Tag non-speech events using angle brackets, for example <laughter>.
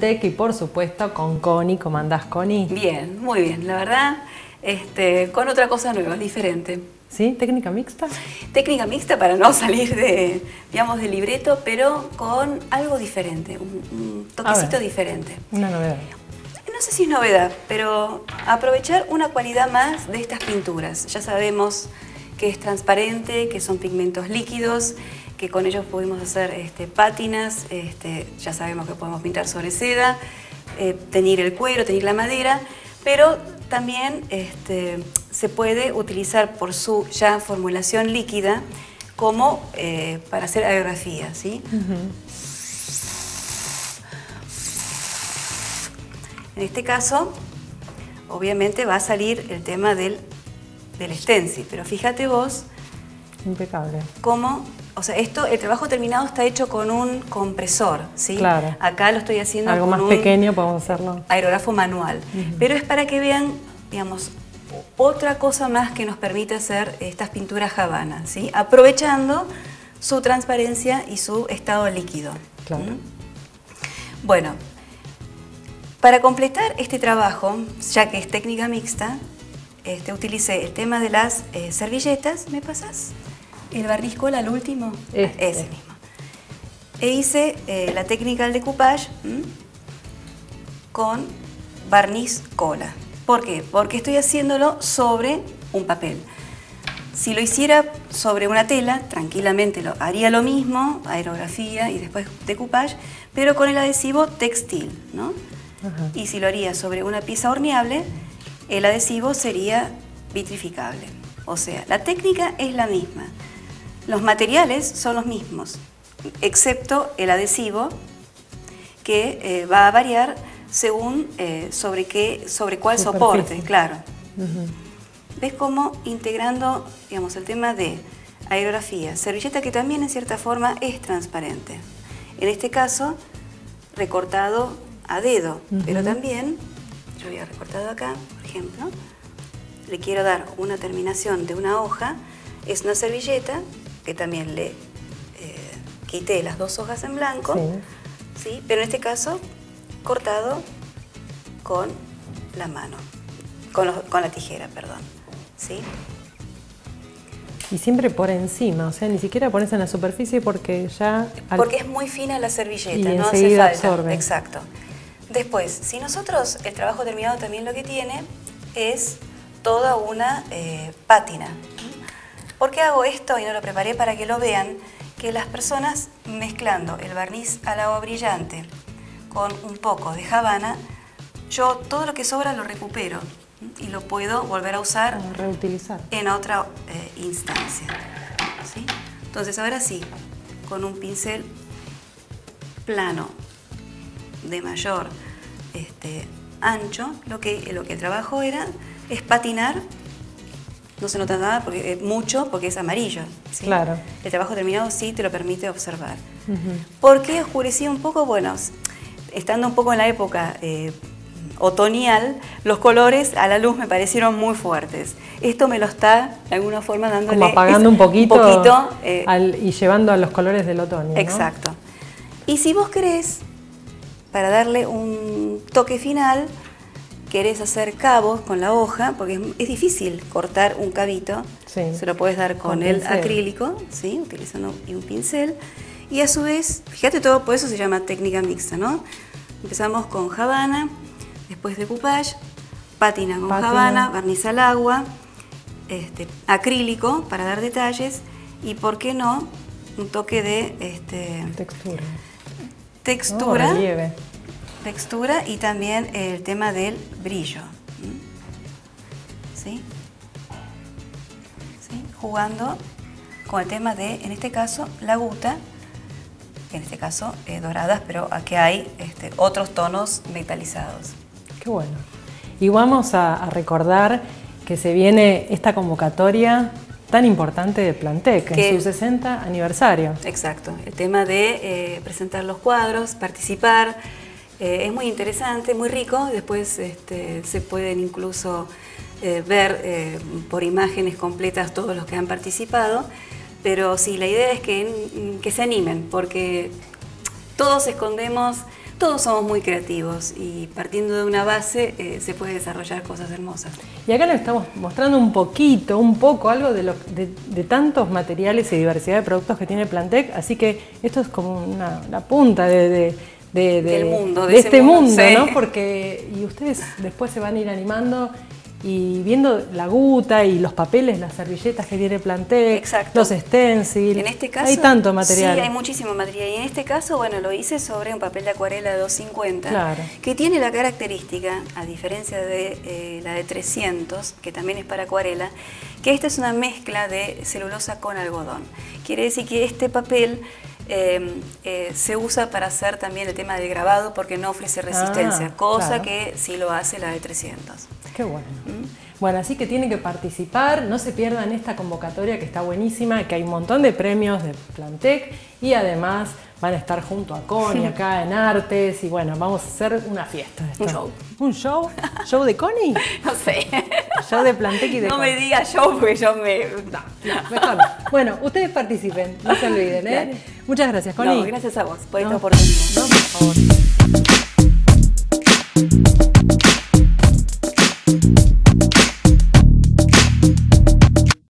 Y por supuesto con Connie. ¿Cómo andás, Connie? Bien, muy bien, la verdad, este, con otra cosa nueva, diferente. ¿Sí? ¿Técnica mixta? Técnica mixta para no salir de, digamos, del libreto, pero con algo diferente, un, toquecito diferente. Una novedad. No sé si es novedad, pero aprovechar una cualidad más de estas pinturas. Ya sabemos que es transparente, que son pigmentos líquidos, que con ellos podemos hacer este, pátinas, este, ya sabemos que podemos pintar sobre seda, eh, teñir el cuero, teñir la madera, pero también este, se puede utilizar por su ya formulación líquida como eh, para hacer aerografía. ¿sí? En este caso, obviamente va a salir el tema del, del stencil, pero fíjate vos Impecable. cómo o sea, esto, el trabajo terminado está hecho con un compresor, ¿sí? Claro. Acá lo estoy haciendo Algo con más un pequeño podemos hacerlo. aerógrafo manual. Pero es para que vean, digamos, otra cosa más que nos permite hacer estas pinturas Habana, ¿sí? Aprovechando su transparencia y su estado líquido. Claro. ¿Mm? Bueno, para completar este trabajo, ya que es técnica mixta, este, utilicé el tema de las eh, servilletas, ¿me pasas? El barniz cola, el último, Este. ese mismo. E hice eh, la técnica del decoupage ¿m? con barniz cola. ¿Por qué? Porque estoy haciéndolo sobre un papel. Si lo hiciera sobre una tela, tranquilamente lo, haría lo mismo, aerografía y después decoupage, pero con el adhesivo textil, ¿no? Ajá. Y si lo haría sobre una pieza horneable, el adhesivo sería vitrificable. O sea, la técnica es la misma. Los materiales son los mismos, excepto el adhesivo, que eh, va a variar según eh, sobre, qué, sobre cuál soporte, claro. ¿Ves cómo integrando digamos, el tema de aerografía, servilleta que también en cierta forma es transparente? En este caso, recortado a dedo, pero también, yo había recortado acá, por ejemplo, le quiero dar una terminación de una hoja, es una servilleta que también le eh, quité las dos hojas en blanco, Sí. ¿sí? pero en este caso cortado con la mano, con, los- con la tijera, perdón. ¿sí? Y siempre por encima, o sea, ni siquiera pones en la superficie porque ya... al- Porque es muy fina la servilleta, Y no hace falta. absorbe. Exacto. Después, si nosotros, el trabajo terminado también lo que tiene es toda una eh, pátina. ¿Por qué hago esto y no lo preparé para que lo vean? Que las personas mezclando el barniz al agua brillante con un poco de jabana, yo todo lo que sobra lo recupero y lo puedo volver a usar reutilizar. en otra eh, instancia. ¿sí? Entonces ahora sí, con un pincel plano de mayor este, ancho, lo que, lo que trabajo era es patinar, no se nota nada porque, eh, mucho porque es amarillo. ¿sí? Claro. El trabajo terminado sí te lo permite observar. Ujú. ¿Por qué oscurecía un poco? Bueno, estando un poco en la época eh, otoñal, los colores a la luz me parecieron muy fuertes. Esto me lo está de alguna forma dando Como apagando un poquito, un poquito, eh, al- y llevando a los colores del otoño. ¿no? Exacto. Y si vos querés, para darle un toque final, querés hacer cabos con la hoja, porque es, es difícil cortar un cabito, Sí. se lo puedes dar con, Con el pincel. acrílico, ¿sí? utilizando un pincel. Y a su vez, fíjate todo, por eso se llama técnica mixta, ¿no? Empezamos con jabana, después decoupage, pátina con Pátina. jabana, barniz al agua, este, acrílico para dar detalles y, ¿por qué no?, un toque de este, Textura. textura, No, relieve. Textura y también el tema del brillo. ¿Sí? ¿Sí? Jugando con el tema de, en este caso, la guta, en este caso eh, doradas, pero aquí hay este, otros tonos metalizados. Qué bueno. Y vamos a, a recordar que se viene esta convocatoria tan importante de Plantec Que- en su 60 aniversario. Exacto, el tema de eh, presentar los cuadros, participar, eh, es muy interesante, muy rico, después este, se pueden incluso eh, ver eh, por imágenes completas todos los que han participado, pero sí, la idea es que, que se animen, porque todos escondemos todos somos muy creativos y partiendo de una base se puede desarrollar cosas hermosas. Y acá les estamos mostrando un poquito, un poco, algo de, lo, de, tantos materiales y diversidad de productos que tiene Plantec, así que esto es como una, punta de, del mundo, de, este mundo, ¿no? Porque, y ustedes después se van a ir animando y viendo la guta y los papeles, las servilletas que tiene Plantec, los stencils. En este caso, hay tanto material. Sí, hay muchísimo material. Y en este caso, bueno, lo hice sobre un papel de acuarela de 250, que tiene la característica, a diferencia de eh, la de 300, que también es para acuarela, que esta es una mezcla de celulosa con algodón. Quiere decir que este papel Em, eh, se usa para hacer también el tema del grabado porque no ofrece resistencia, ah, cosa que sí lo hace la de 300. Qué bueno. ¿Mm? Bueno, así que tienen que participar, no se pierdan esta convocatoria que está buenísima, que hay un montón de premios de Plantec y además van a estar junto a Connie <laughs> acá en Artes y bueno, vamos a hacer una fiesta. Un show. ¿Un show? ¿Show de Connie? <laughs> No sé. Show de Plantec y de No me digas show porque yo me... No, mejor no. Bueno, ustedes participen, no se olviden, ¿eh? Muchas gracias, Connie. No, gracias a vos por esta oportunidad. No, por favor.